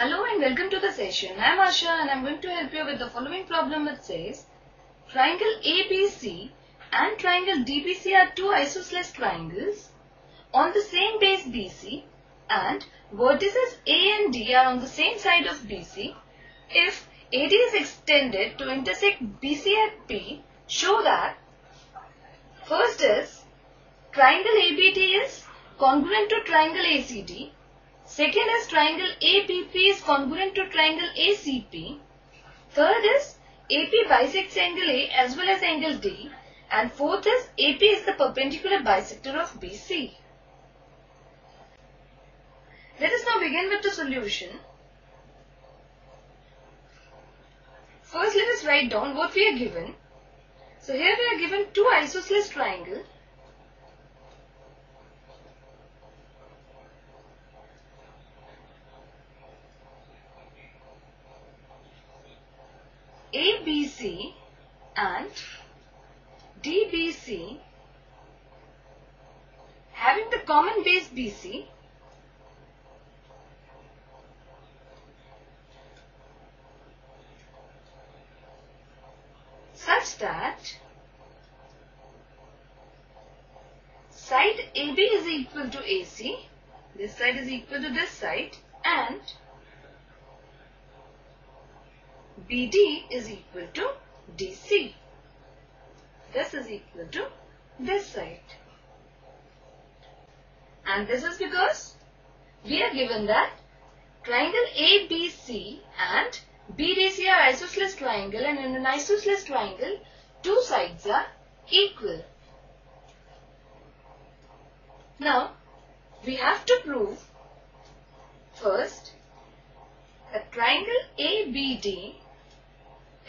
Hello and welcome to the session. I am Asha and I am going to help you with the following problem which says triangle ABC and triangle DBC are two isosceles triangles on the same base BC and vertices A and D are on the same side of BC. If AD is extended to intersect BC at P, show that first is triangle ABD is congruent to triangle ACD Second is triangle ABP is congruent to triangle ACP. Third is AP bisects angle A as well as angle D. And fourth is AP is the perpendicular bisector of BC. Let us now begin with the solution. First let us write down what we are given. So here we are given two isosceles triangles ABC and DBC having the common base BC such that side AB is equal to AC, this side is equal to this side and BD is equal to DC. This is equal to this side. And this is because we are given that triangle ABC and BDC are isosceles triangle and in an isosceles triangle two sides are equal. Now we have to prove first that triangle ABD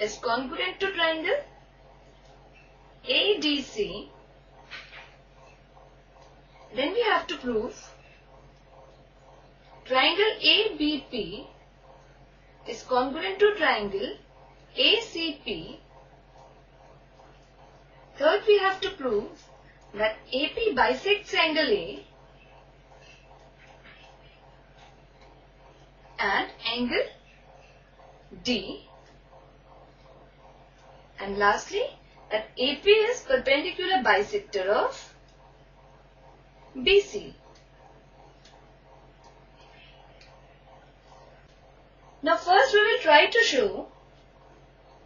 is congruent to triangle? ADC, then we have to prove triangle ABP is congruent to triangle ACP. Third, we have to prove that AP bisects angle A and angle D and lastly, that AP is perpendicular bisector of BC. Now first we will try to show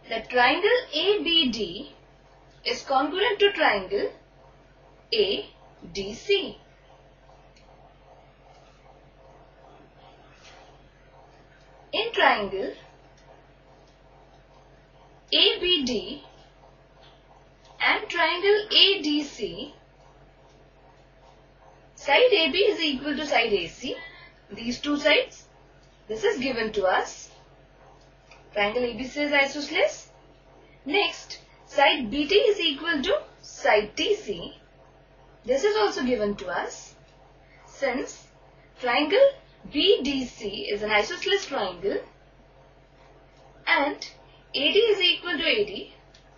that triangle ABD is congruent to triangle ADC. In triangle ABD and triangle ADC, side AB is equal to side AC. These two sides, this is given to us. Triangle ABC is isosceles. Next, side BD is equal to side DC. This is also given to us. Since triangle BDC is an isosceles triangle and AD is equal to AD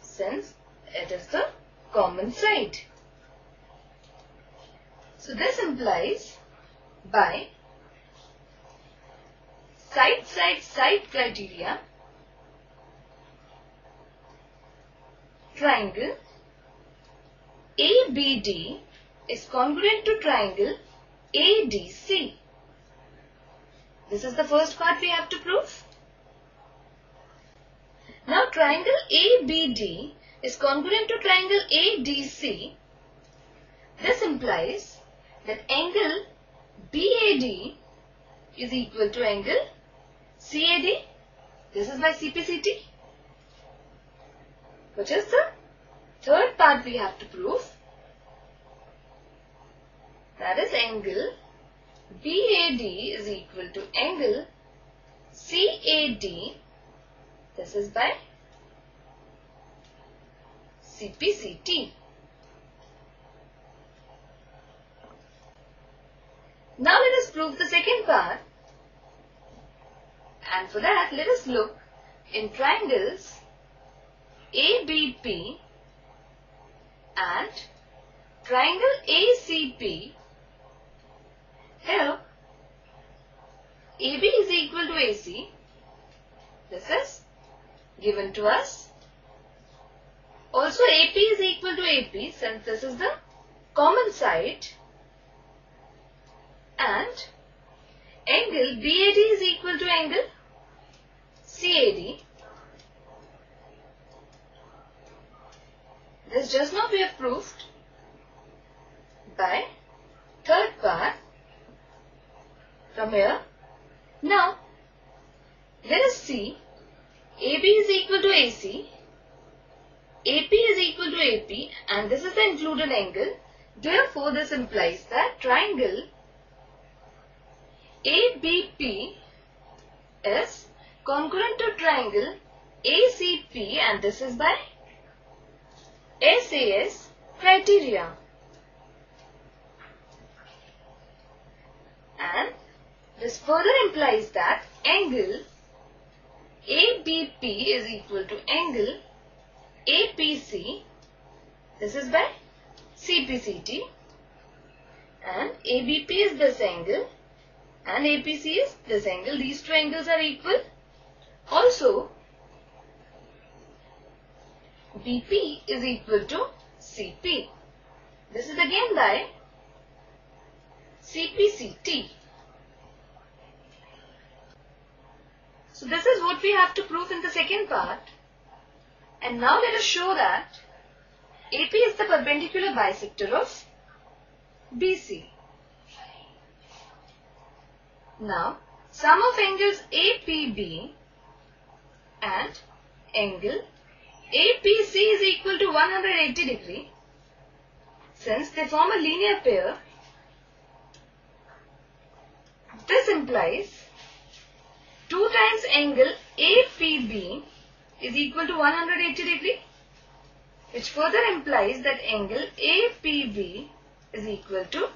since it is the common side. So this implies by side side side criteria triangle ABD is congruent to triangle ADC. This is the first part we have to prove. Now triangle ABD is congruent to triangle ADC. This implies that angle BAD is equal to angle CAD. This is by CPCT. Which is the third part we have to prove. That is angle BAD is equal to angle CAD this is by CPCT. Now let us prove the second part. And for that, let us look in triangles ABP and triangle ACP. Here, AB is equal to AC. This is given to us. Also AP is equal to AP since this is the common side. And angle BAD is equal to angle CAD. This just now we have proved by third part from here. Now, let us see AB is equal to AC, AP is equal to AP and this is the included angle. Therefore, this implies that triangle ABP is congruent to triangle ACP and this is by SAS criteria. And this further implies that angle ABP is equal to angle APC. This is by CPCT. And ABP is this angle and APC is this angle. These two angles are equal. Also, BP is equal to CP. This is again by CPCT. So this is what we have to prove in the second part. And now let us show that AP is the perpendicular bisector of BC. Now, sum of angles APB and angle APC is equal to 180 degree. Since they form a linear pair, this implies 2 times angle APB is equal to 180 degree which further implies that angle APB is equal to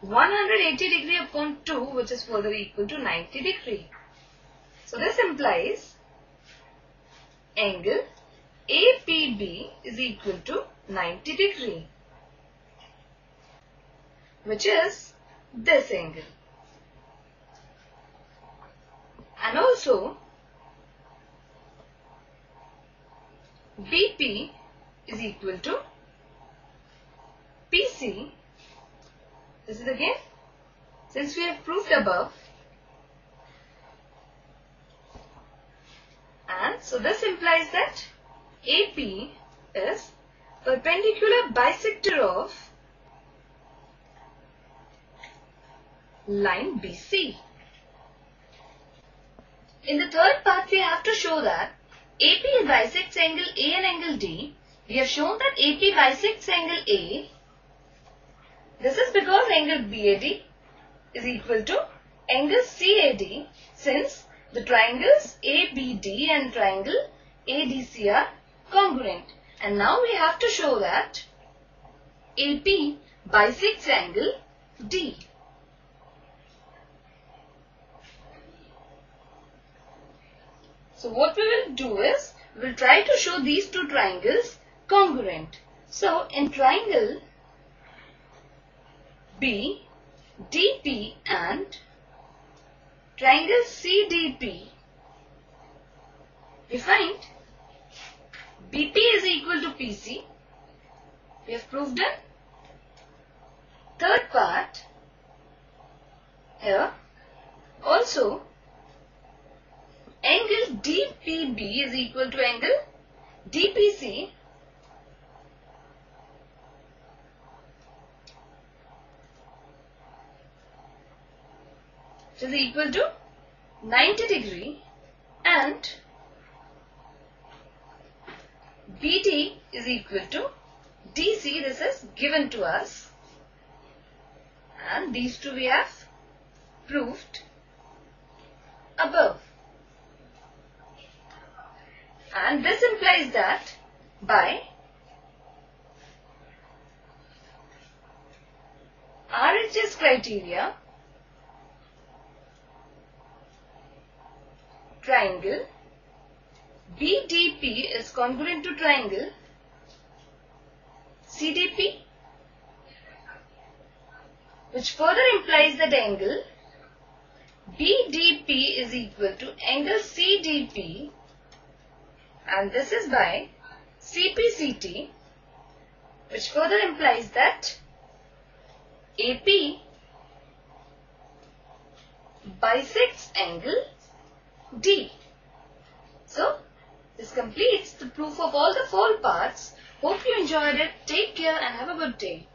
180 degree upon 2 which is further equal to 90 degree. So this implies angle APB is equal to 90 degree which is this angle. And also BP is equal to PC. This is again since we have proved above and so this implies that AP is perpendicular bisector of line BC. In the third part, we have to show that AP bisects angle A and angle D. We have shown that AP bisects angle A. This is because angle BAD is equal to angle CAD since the triangles ABD and triangle ADC are congruent. And now we have to show that AP bisects angle D. So what we will do is, we will try to show these two triangles congruent. So in triangle B, DP and triangle CDP, we find BP is equal to PC. We have proved it. Third part here. Also, angle DPB is equal to angle DPC which is equal to 90 degree and BD is equal to DC this is given to us. And these two we have proved above. And this implies that by RHS criteria, triangle BDP is congruent to triangle CDP which further implies that angle BDP is equal to angle CDP and this is by CPCT which further implies that AP bisects angle D. So, this completes the proof of all the four parts. Hope you enjoyed it. Take care and have a good day.